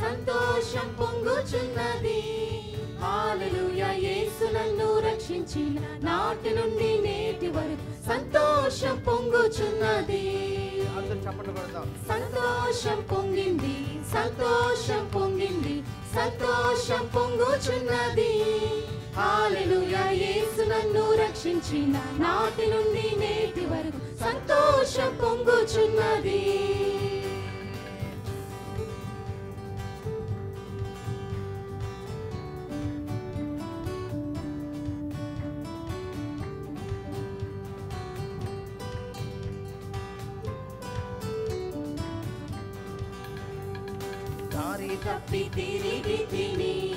సంతోషం పొంగుచున్నది. హల్లెలూయా యేసు నన్ను రక్షించిన నాటి నుండి నేటి వరకు సంతోషం పొంగుచున్నది. సంతోషం పొంగింది సంతోషం పొంగింది సంతోషం పొంగుచున్నది. యేసు నన్ను రక్షించిన నాటి నుండి నేటి వరకు సంతోషం పొంగుచున్నది. దారి తప్పి తిరిగి. తిని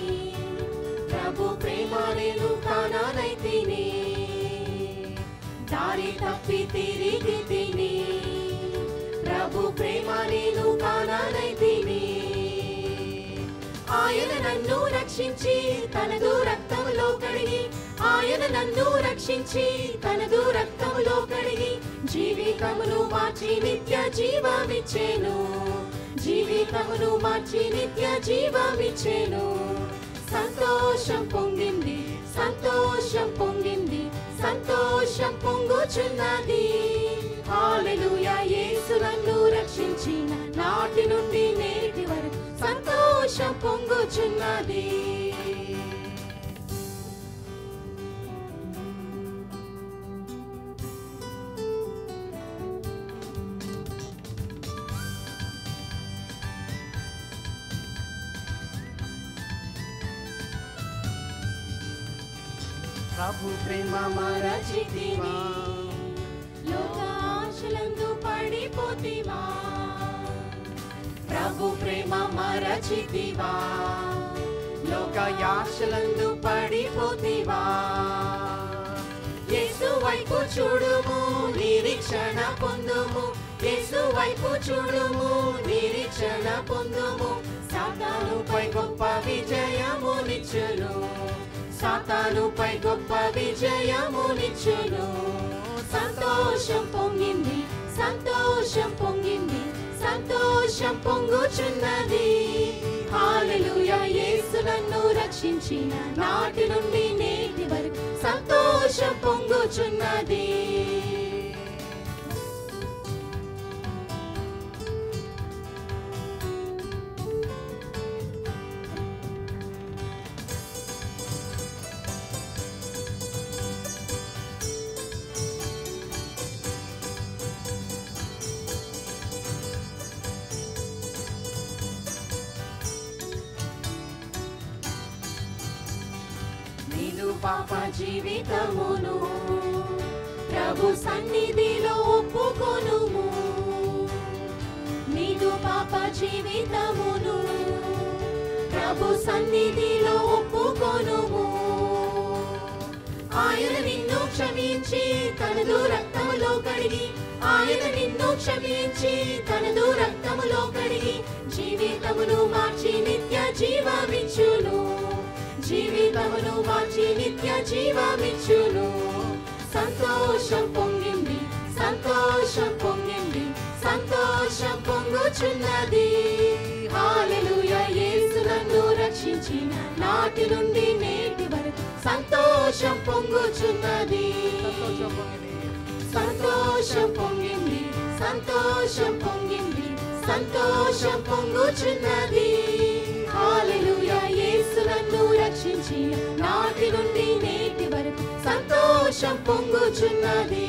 ప్రభు ప్రేమ నేను కాననైతిని. దారి తప్పి తిరిగి. తిని ప్రభు ప్రేమ నేను కాననైతిని. ఆయన నన్ను రక్షించి తనదు రక్తములో కడిగి. ఆయన నన్ను రక్షించి తనదు రక్తములో కడిగి. జీవితమును మార్చి నిత్య జీవమిచ్చేను. జీవితమును మార్చి నిత్య జీవమిచ్చేను. సంతోషం పొంగింది సంతోషం పొంగింది సంతోషం పొంగుచున్నది. ప్రభు ప్రేమ మరచితివా. లోకాశలందు పడిపోతివా. ప్రభు ప్రేమ మరచితివా. లోకయాశలందు పడిపోతివా. యేసు వైపు చూడుము నిరీక్షణ పొందుము. యేసు వైపు చూడుము నిరీక్షణ పొందుము. సాతానుపై గొప్ప విజయమునిచ్చును. సాతానుపై గొప్ప విజయమునిచ్చును. సంతోషం పొంగింది సంతోషం పొంగింది సంతోషం పొంగుచున్నది. హల్లెలూయా యేసు నన్ను రక్షించిన నాటి నుండి నేటి వరకు సంతోషం పొంగుచున్నది. నీదు పాప జీవితమును. ప్రభు సన్నిధిలో ఒప్పుకొనుము. నీదు పాప జీవితమును. ప్రభు సన్నిధిలో ఒప్పుకొనుము. ఆయన నిన్ను క్షమించి తనదు రక్తములో కడిగి ఆయన నిన్ను క్షమించి తనదు రక్త నిత్య జీవమిచ్చును సంతోషం పొంగింది సంతోషం పొంగింది సంతోషం పొంగుచున్నది. హల్లెలూయా యేసు నన్ను రక్షించిన నాటి నుండి నేటి వరకు సంతోషం పొంగుచున్నది. సంతోషం పొంగింది సంతోషం పొంగింది సంతోషం పొంగుచున్నది. నన్ను నాటి నుండి నేటి వరకు సంతోషం పొంగుచున్నది.